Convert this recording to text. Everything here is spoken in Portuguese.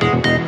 Música